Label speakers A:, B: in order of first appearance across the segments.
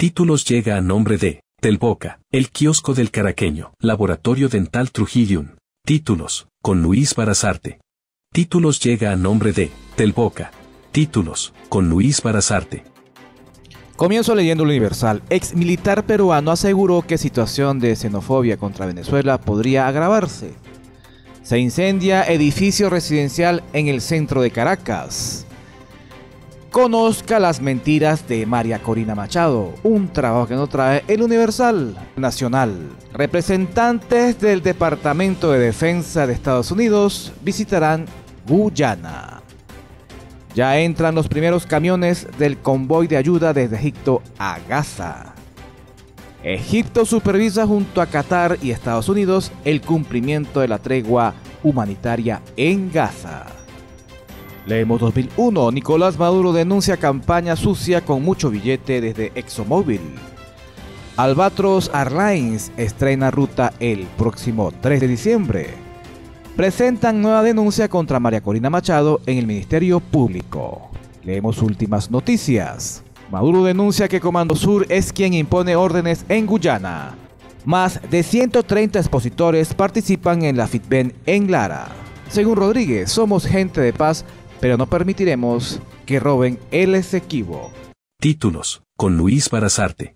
A: Títulos llega a nombre de Telboca, el kiosco del caraqueño, Laboratorio Dental Trujillo. Títulos, con Luis Barazarte. Títulos llega a nombre de Telboca. Títulos, con Luis Barazarte.
B: Comienzo leyendo el Universal. Ex militar peruano aseguró que situación de xenofobia contra Venezuela podría agravarse. Se incendia edificio residencial en el centro de Caracas. Conozca las mentiras de María Corina Machado, un trabajo que nos trae el Universal Nacional. Representantes del Departamento de Defensa de Estados Unidos visitarán Guyana. Ya entran los primeros camiones del convoy de ayuda desde Egipto a Gaza. Egipto supervisa junto a Qatar y Estados Unidos el cumplimiento de la tregua humanitaria en Gaza. Leemos 2001. Nicolás Maduro denuncia campaña sucia con mucho billete desde ExxonMobil. Albatros Airlines estrena ruta el próximo 3 de diciembre. Presentan nueva denuncia contra María Corina Machado en el Ministerio Público. Leemos últimas noticias. Maduro denuncia que Comando Sur es quien impone órdenes en Guyana. Más de 130 expositores participan en la FITBEN en Lara. Según Rodríguez, somos gente de paz pero no permitiremos que roben el Esequibo.
A: Títulos, con Luis Barazarte.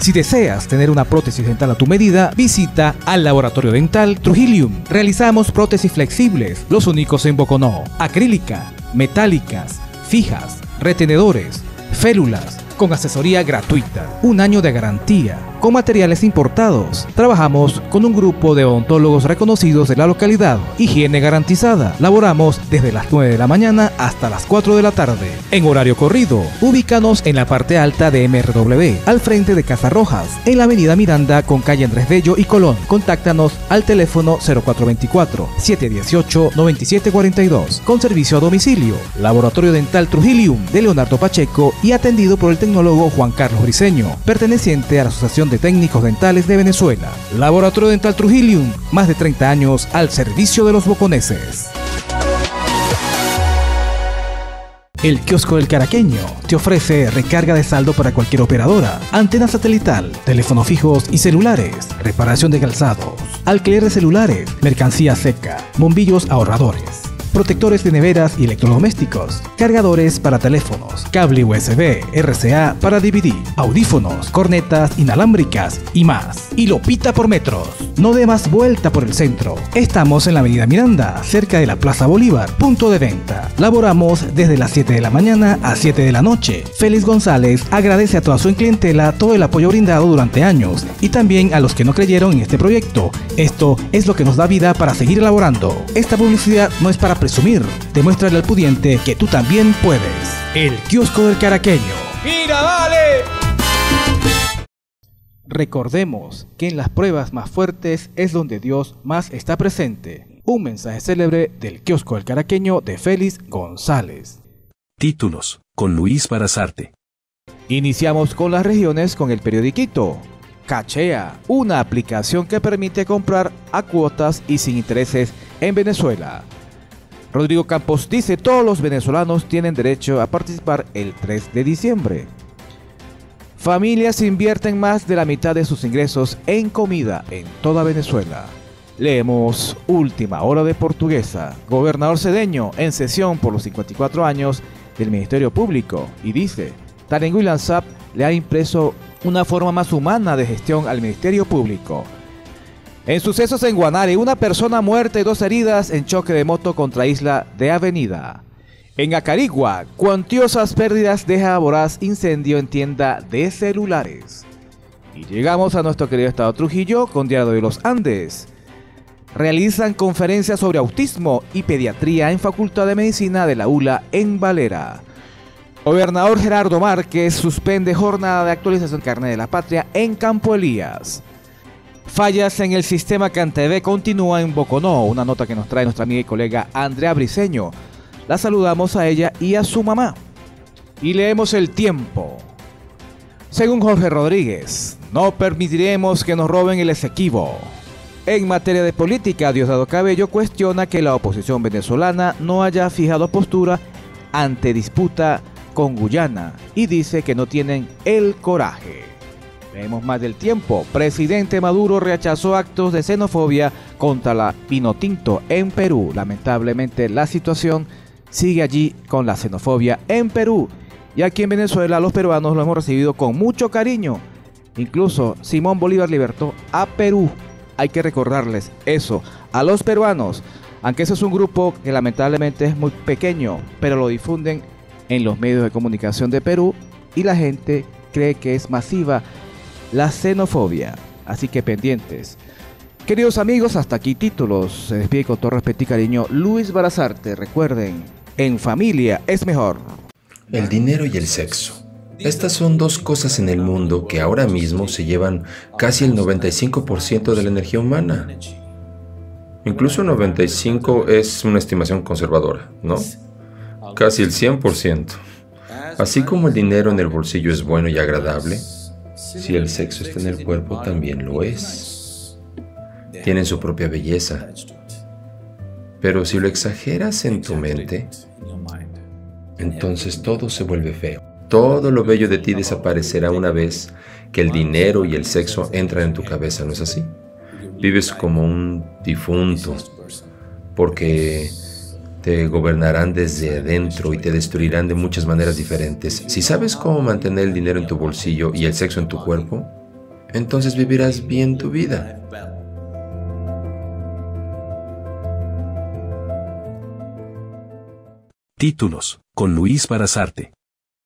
B: Si deseas tener una prótesis dental a tu medida, visita al Laboratorio Dental Trujillium. Realizamos prótesis flexibles, los únicos en Boconó, acrílica, metálicas, fijas, retenedores, félulas, con asesoría gratuita, un año de garantía, con materiales importados. Trabajamos con un grupo de odontólogos reconocidos de la localidad. Higiene garantizada. Laboramos desde las 9 de la mañana hasta las 4 de la tarde. En horario corrido. Ubícanos en la parte alta de MRW, al frente de Casa Rojas, en la avenida Miranda con calle Andrés Bello y Colón. Contáctanos al teléfono 0424-718-9742 con servicio a domicilio. Laboratorio Dental Trujillium de Leonardo Pacheco y atendido por el tecnólogo Juan Carlos Briceño, perteneciente a la Asociación de Técnicos Dentales de Venezuela. Laboratorio Dental Trujillium, más de 30 años al servicio de los boconeses. El kiosco del caraqueño te ofrece recarga de saldo para cualquier operadora, antena satelital, teléfonos fijos y celulares, reparación de calzados, alquiler de celulares, mercancía seca, bombillos ahorradores protectores de neveras y electrodomésticos, cargadores para teléfonos, cable USB, RCA para DVD, audífonos, cornetas inalámbricas y más. Y lo pita por metros. No dé más vuelta por el centro. Estamos en la Avenida Miranda, cerca de la Plaza Bolívar, punto de venta. Laboramos desde las 7 de la mañana a 7 de la noche. Félix González agradece a toda su clientela todo el apoyo brindado durante años y también a los que no creyeron en este proyecto. Esto es lo que nos da vida para seguir elaborando. Esta publicidad no es para presumir, demuéstrale al pudiente que tú también puedes. El kiosco del caraqueño. ¡Mira, vale! Recordemos que en las pruebas más fuertes es donde Dios más está presente. Un mensaje célebre del kiosco del caraqueño de Félix González.
A: Títulos, con Luis Barazarte.
B: Iniciamos con las regiones con el periodiquito. Cachea, una aplicación que permite comprar a cuotas y sin intereses en Venezuela. Rodrigo Campos dice todos los venezolanos tienen derecho a participar el 3 de diciembre. Familias invierten más de la mitad de sus ingresos en comida en toda Venezuela. Leemos Última Hora de Portuguesa. Gobernador Cedeño en sesión por los 54 años del Ministerio Público y dice, Tarengo Lanzap le ha impreso una forma más humana de gestión al Ministerio Público en sucesos en Guanare, una persona muerta y dos heridas en choque de moto contra isla de Avenida. En Acarigua, cuantiosas pérdidas deja voraz incendio en tienda de celulares. Y llegamos a nuestro querido estado Trujillo con Diario de los Andes. Realizan conferencias sobre autismo y pediatría en Facultad de Medicina de la ULA en Valera. Gobernador Gerardo Márquez suspende jornada de actualización carne de la patria en Campo Elías. Fallas en el sistema CanTV continúa en Boconó, una nota que nos trae nuestra amiga y colega Andrea Briseño. La saludamos a ella y a su mamá. Y leemos el tiempo. Según Jorge Rodríguez, no permitiremos que nos roben el Esequibo. En materia de política, Diosdado Cabello cuestiona que la oposición venezolana no haya fijado postura ante disputa con Guyana y dice que no tienen el coraje. Vemos más del tiempo. Presidente Maduro rechazó actos de xenofobia contra la Pinotinto en Perú. Lamentablemente la situación sigue allí con la xenofobia en Perú. Y aquí en Venezuela los peruanos lo hemos recibido con mucho cariño. Incluso Simón Bolívar libertó a Perú. Hay que recordarles eso a los peruanos. Aunque ese es un grupo que lamentablemente es muy pequeño, pero lo difunden en los medios de comunicación de Perú y la gente cree que es masiva la xenofobia. Así que pendientes. Queridos amigos, hasta aquí títulos. Se despide con todo respeto y cariño Luis Barazarte. Recuerden, en familia es mejor.
C: El dinero y el sexo. Estas son dos cosas en el mundo que ahora mismo se llevan casi el 95% de la energía humana. Incluso 95 es una estimación conservadora, ¿no? Casi el 100%. Así como el dinero en el bolsillo es bueno y agradable, si el sexo está en el cuerpo también lo es. Tienen su propia belleza. Pero si lo exageras en tu mente, entonces todo se vuelve feo. Todo lo bello de ti desaparecerá una vez que el dinero y el sexo entran en tu cabeza, ¿no es así? Vives como un difunto, porque te gobernarán desde adentro y te destruirán de muchas maneras diferentes. Si sabes cómo mantener el dinero en tu bolsillo y el sexo en tu cuerpo, entonces vivirás bien tu vida.
A: Títulos, con Luis Barazarte.